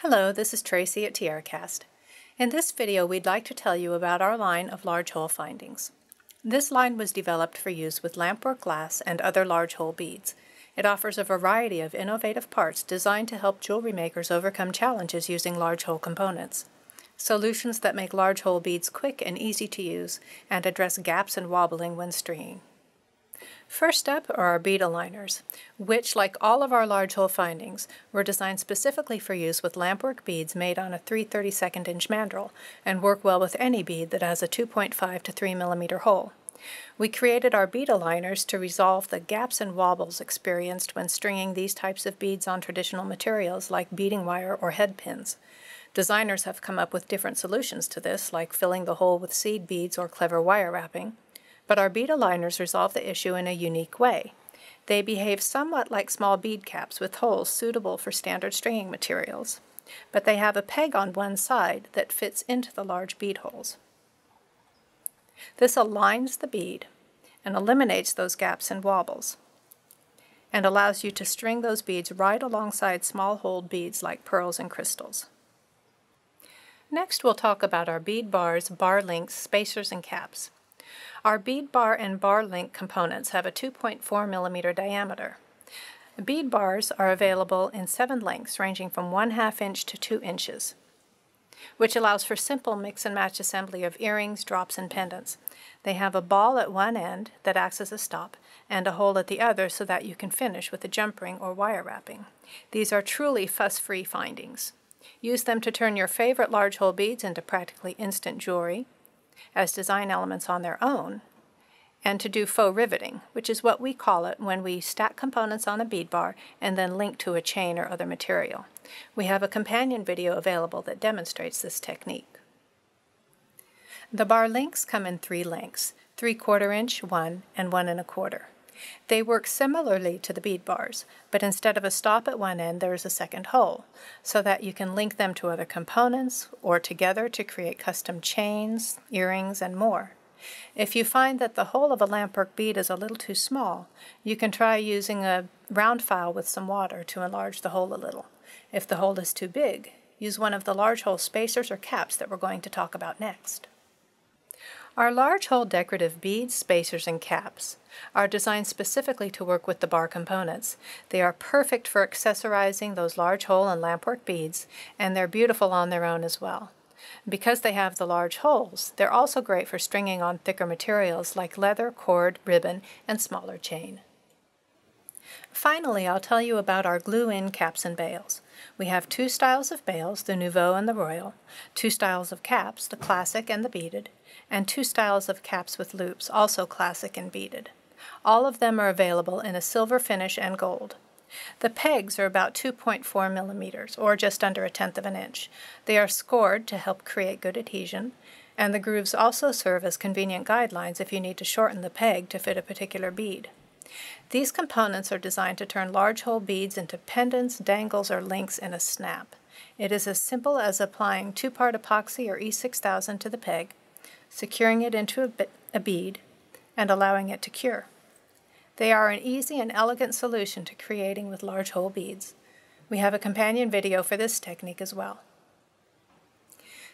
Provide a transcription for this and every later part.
Hello, this is Tracy at TierraCast. In this video, we'd like to tell you about our line of large hole findings. This line was developed for use with lampwork glass and other large hole beads. It offers a variety of innovative parts designed to help jewelry makers overcome challenges using large hole components. Solutions that make large hole beads quick and easy to use and address gaps and wobbling when stringing. First up are our bead aligners, which, like all of our large hole findings, were designed specifically for use with lampwork beads made on a 3 32nd inch mandrel and work well with any bead that has a 2.5 to 3 millimeter hole. We created our bead aligners to resolve the gaps and wobbles experienced when stringing these types of beads on traditional materials like beading wire or head pins. Designers have come up with different solutions to this, like filling the hole with seed beads or clever wire wrapping but our bead aligners resolve the issue in a unique way. They behave somewhat like small bead caps with holes suitable for standard stringing materials, but they have a peg on one side that fits into the large bead holes. This aligns the bead and eliminates those gaps and wobbles, and allows you to string those beads right alongside small holed beads like pearls and crystals. Next, we'll talk about our bead bars, bar links, spacers, and caps. Our bead bar and bar link components have a 2.4 millimeter diameter. Bead bars are available in seven lengths ranging from 1 half inch to 2 inches, which allows for simple mix and match assembly of earrings, drops, and pendants. They have a ball at one end that acts as a stop and a hole at the other so that you can finish with a jump ring or wire wrapping. These are truly fuss-free findings. Use them to turn your favorite large hole beads into practically instant jewelry, as design elements on their own, and to do faux riveting, which is what we call it when we stack components on a bead bar and then link to a chain or other material. We have a companion video available that demonstrates this technique. The bar links come in three lengths, 3 quarter inch, 1, and 1 and a quarter. They work similarly to the bead bars, but instead of a stop at one end, there is a second hole, so that you can link them to other components or together to create custom chains, earrings, and more. If you find that the hole of a lampwork bead is a little too small, you can try using a round file with some water to enlarge the hole a little. If the hole is too big, use one of the large hole spacers or caps that we're going to talk about next. Our large hole decorative beads, spacers, and caps are designed specifically to work with the bar components. They are perfect for accessorizing those large hole and lampwork beads, and they're beautiful on their own as well. Because they have the large holes, they're also great for stringing on thicker materials like leather, cord, ribbon, and smaller chain. Finally, I'll tell you about our glue-in caps and bails. We have two styles of bails, the Nouveau and the Royal, two styles of caps, the Classic and the Beaded, and two styles of caps with loops, also classic and beaded. All of them are available in a silver finish and gold. The pegs are about 2.4 millimeters, or just under a tenth of an inch. They are scored to help create good adhesion, and the grooves also serve as convenient guidelines if you need to shorten the peg to fit a particular bead. These components are designed to turn large hole beads into pendants, dangles, or links in a snap. It is as simple as applying two-part epoxy or E6000 to the peg, securing it into a, bead, and allowing it to cure. They are an easy and elegant solution to creating with large hole beads. We have a companion video for this technique as well.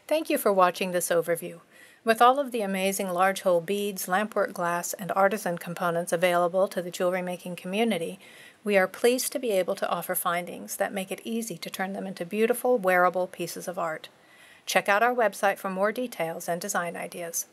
Thank you for watching this overview. With all of the amazing large hole beads, lampwork glass, and artisan components available to the jewelry making community, we are pleased to be able to offer findings that make it easy to turn them into beautiful, wearable pieces of art. Check out our website for more details and design ideas.